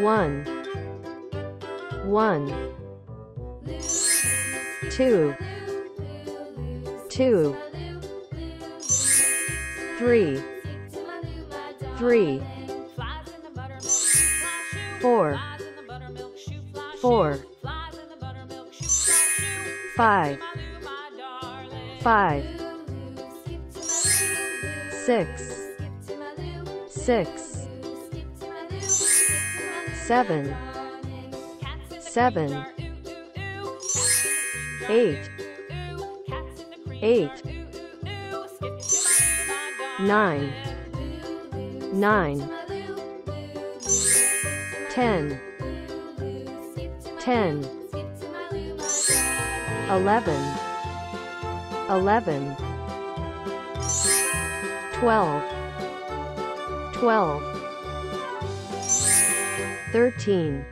one, one, two, two, three, three, four, four, five, five, six, six, seven, seven, eight, eight, nine, nine, ten, ten, eleven, eleven, twelve, twelve, 13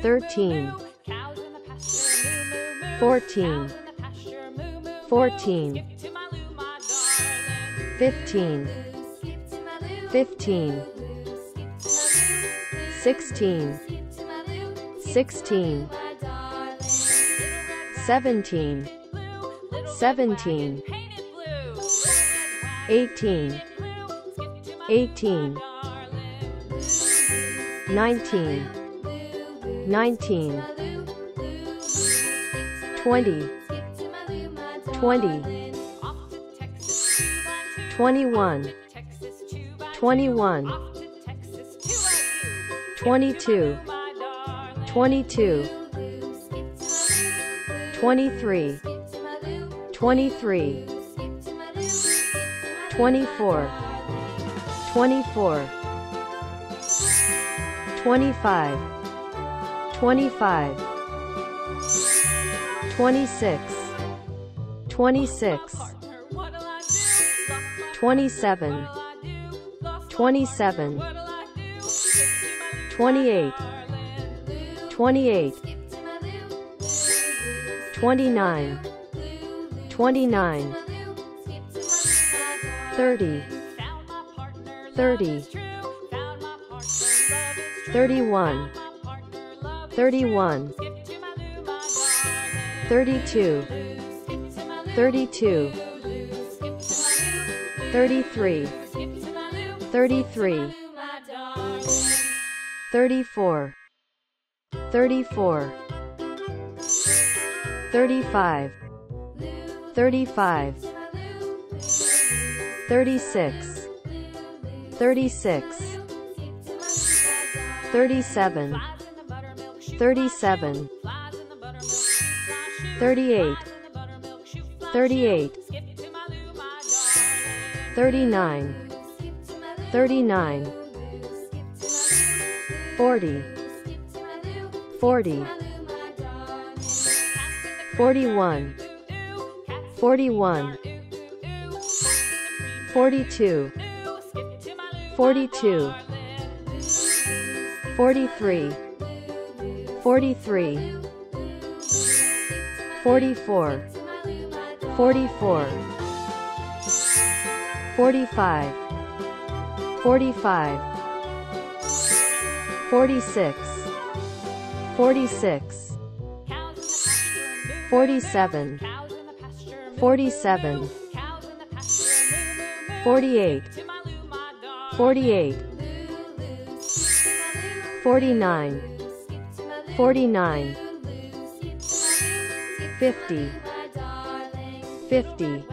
13 14 14 15 15 16 16 17 17 18 18 thirteen, thirteen, fourteen, fourteen, fifteen, fifteen, sixteen, sixteen, seventeen, seventeen, eighteen, eighteen, nineteen, nineteen, twenty, twenty, twenty-one, twenty-one, twenty-two, twenty-two, twenty-three, twenty-three, twenty-four, twenty-four, twenty-five, twenty-five, twenty-six, twenty-six, twenty-seven, twenty-seven, twenty-eight, twenty-eight, twenty-nine, twenty-nine, thirty, thirty, thirty-one, thirty-one, thirty-two, thirty-two, thirty-three, thirty-three, thirty-four, thirty-four, thirty-five, thirty-five, thirty-six, thirty-six, thirty-seven, thirty-seven, thirty-eight, thirty-eight, thirty-nine, thirty-nine, forty, forty, forty-one, forty-one, forty-two, forty-two, forty-three, forty-three, forty-four, forty-four, forty-five, forty-five, forty-six, forty-six, forty-seven, forty-seven, forty-eight, forty-eight, forty-nine, forty-nine, fifty, fifty,